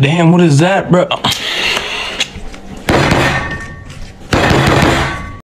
Damn, what is that, bro?